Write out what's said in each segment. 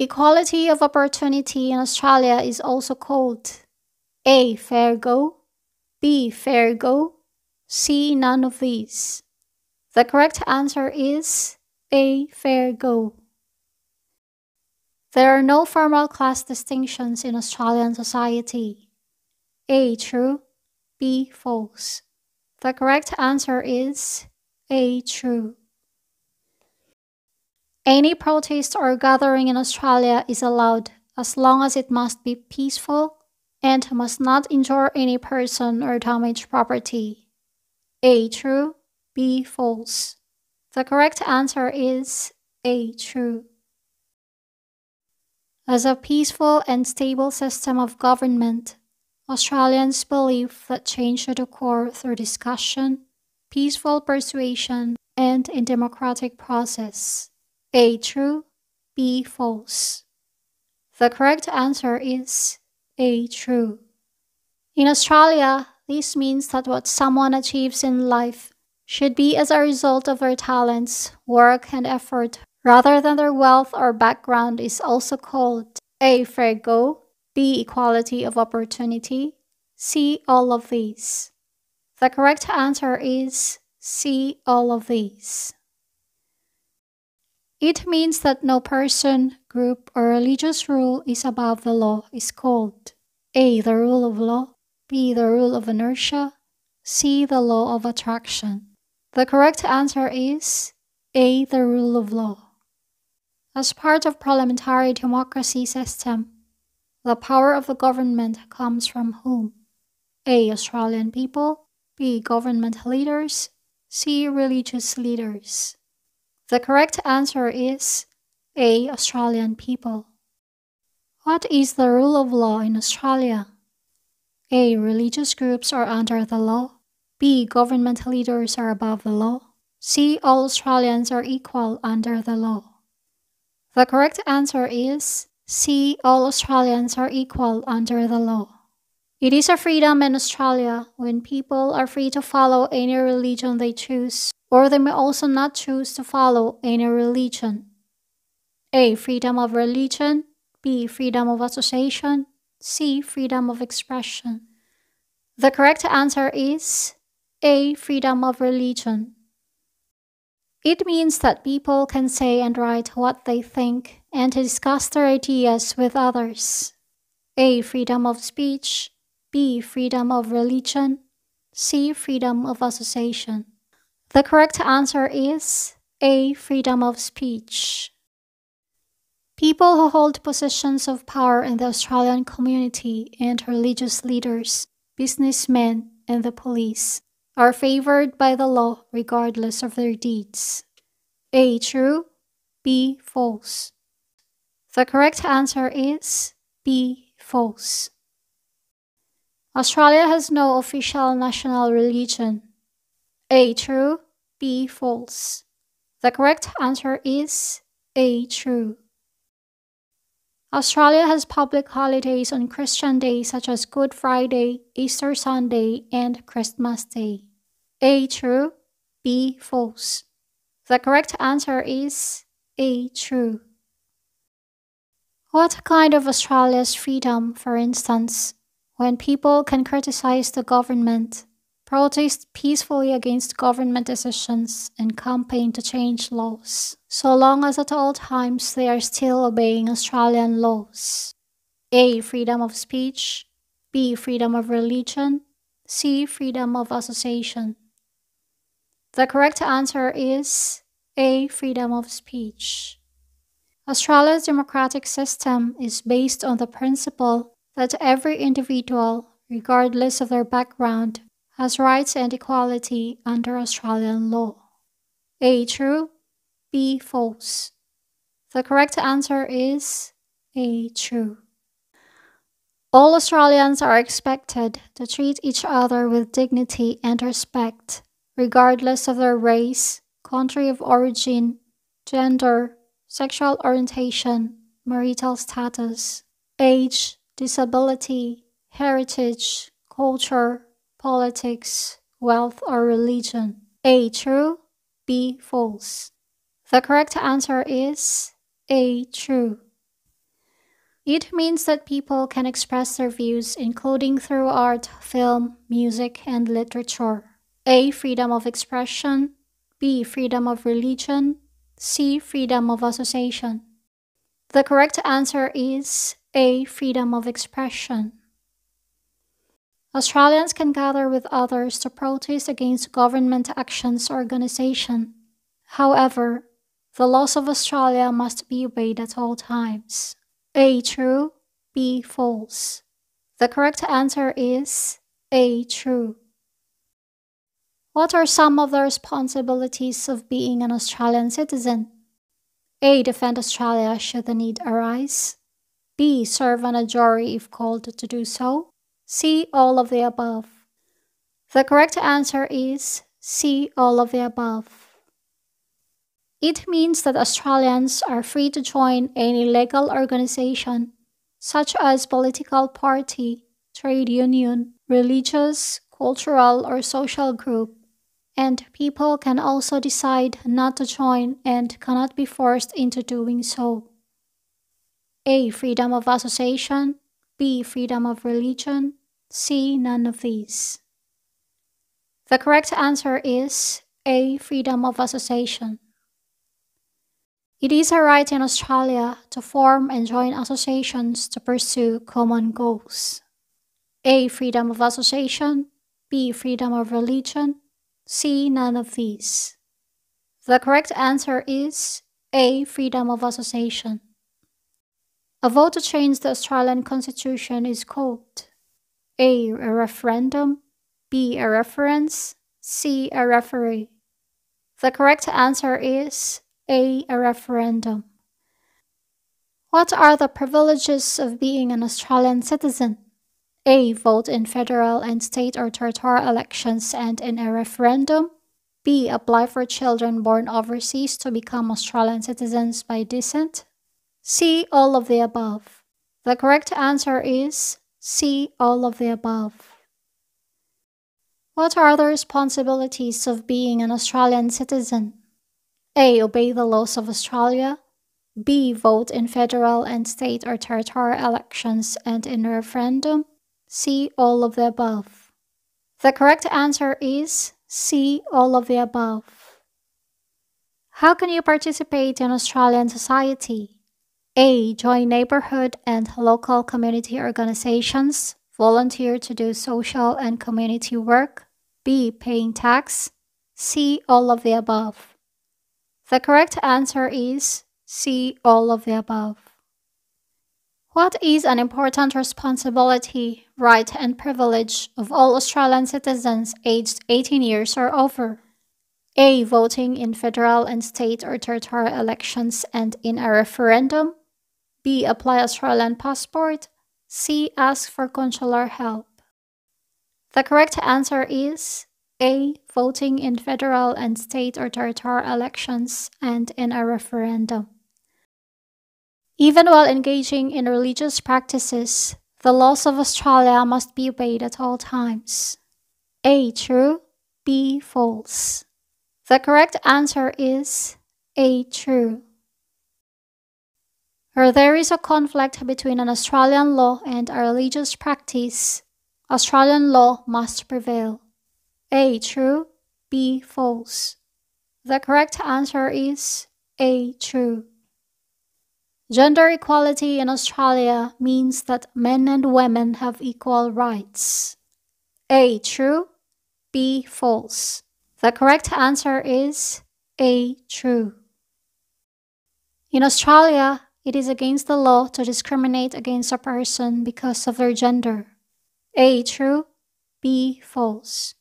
Equality of opportunity in Australia is also called A. Fair go, B. Fair go, C. None of these. The correct answer is A. Fair go. There are no formal class distinctions in Australian society. A. True, B. False. The correct answer is A. True. Any protest or gathering in Australia is allowed as long as it must be peaceful and must not injure any person or damage property. A. True. B. False. The correct answer is A. True. As a peaceful and stable system of government, Australians believe that change should occur through discussion, peaceful persuasion, and a democratic process. A. True. B. False. The correct answer is A. True. In Australia, this means that what someone achieves in life should be as a result of their talents, work, and effort rather than their wealth or background is also called A. Fair go, B. Equality of opportunity, C. All of these. The correct answer is C. All of these. It means that no person, group, or religious rule is above the law is called A. The rule of law, B. The rule of inertia, C. The law of attraction. The correct answer is A. The rule of law. As part of parliamentary democracy system, the power of the government comes from whom? A. Australian people, B. Government leaders, C. Religious leaders. The correct answer is A. Australian people. What is the rule of law in Australia? A. Religious groups are under the law. B. Government leaders are above the law. C. All Australians are equal under the law. The correct answer is C. All Australians are equal under the law. It is a freedom in Australia when people are free to follow any religion they choose or they may also not choose to follow any religion. A. Freedom of religion. B. Freedom of association. C. Freedom of expression. The correct answer is A. Freedom of religion. It means that people can say and write what they think and to discuss their ideas with others. A. Freedom of speech. B. Freedom of religion. C. Freedom of association. The correct answer is A. Freedom of speech. People who hold positions of power in the Australian community and religious leaders, businessmen, and the police are favored by the law regardless of their deeds. A. True. B. False. The correct answer is B. False. Australia has no official national religion a. True. B. False. The correct answer is A. True. Australia has public holidays on Christian days such as Good Friday, Easter Sunday, and Christmas Day. A. True. B. False. The correct answer is A. True. What kind of Australia's freedom, for instance, when people can criticize the government protest peacefully against government decisions, and campaign to change laws, so long as at all times they are still obeying Australian laws. A. Freedom of speech. B. Freedom of religion. C. Freedom of association. The correct answer is A. Freedom of speech. Australia's democratic system is based on the principle that every individual, regardless of their background, has rights and equality under Australian law. A. True. B. False. The correct answer is A. True. All Australians are expected to treat each other with dignity and respect, regardless of their race, country of origin, gender, sexual orientation, marital status, age, disability, heritage, culture, politics, wealth, or religion. A. True. B. False. The correct answer is A. True. It means that people can express their views, including through art, film, music, and literature. A. Freedom of expression. B. Freedom of religion. C. Freedom of association. The correct answer is A. Freedom of expression. Australians can gather with others to protest against government actions or organization. However, the laws of Australia must be obeyed at all times. A. True. B. False. The correct answer is A. True. What are some of the responsibilities of being an Australian citizen? A. Defend Australia should the need arise. B. Serve on a jury if called to do so. C. All of the above. The correct answer is C. All of the above. It means that Australians are free to join any legal organization, such as political party, trade union, religious, cultural, or social group, and people can also decide not to join and cannot be forced into doing so. A. Freedom of association. B. Freedom of religion. C. None of these. The correct answer is A. Freedom of association. It is a right in Australia to form and join associations to pursue common goals. A. Freedom of association. B. Freedom of religion. C. None of these. The correct answer is A. Freedom of association. A vote to change the Australian Constitution is called A. A referendum. B. A reference. C. A referee. The correct answer is A. A referendum. What are the privileges of being an Australian citizen? A. Vote in federal and state or territorial elections and in a referendum. B. Apply for children born overseas to become Australian citizens by descent. C. All of the above. The correct answer is C. All of the above. What are the responsibilities of being an Australian citizen? A. Obey the laws of Australia. B. Vote in federal and state or territorial elections and in a referendum. C. All of the above. The correct answer is C. All of the above. How can you participate in Australian society? A. Join neighborhood and local community organizations. Volunteer to do social and community work. B. Paying tax. C. All of the above. The correct answer is C. All of the above. What is an important responsibility, right, and privilege of all Australian citizens aged 18 years or over? A. Voting in federal and state or territorial elections and in a referendum. B. Apply Australian passport. C. Ask for consular help. The correct answer is A. Voting in federal and state or territorial elections and in a referendum. Even while engaging in religious practices, the laws of Australia must be obeyed at all times. A. True. B. False. The correct answer is A. True. Where there is a conflict between an Australian law and a religious practice, Australian law must prevail. A. True. B. False. The correct answer is A. True. Gender equality in Australia means that men and women have equal rights. A. True. B. False. The correct answer is A. True. In Australia, it is against the law to discriminate against a person because of their gender. A. True. B. False.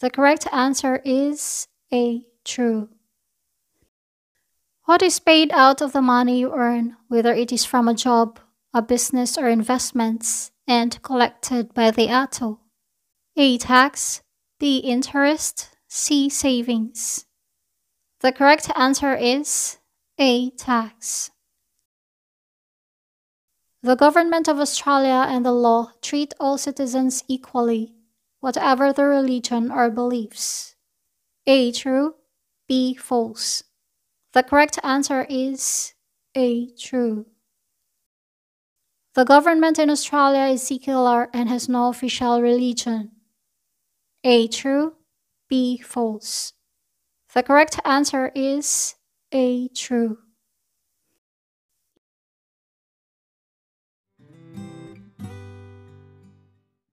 The correct answer is A. True. What is paid out of the money you earn, whether it is from a job, a business, or investments, and collected by the ATO? A. Tax. B. Interest. C. Savings. The correct answer is A. Tax. The Government of Australia and the law treat all citizens equally, whatever their religion or beliefs. A. True. B. False. The correct answer is A. True. The government in Australia is secular and has no official religion. A. True. B. False. The correct answer is A. True.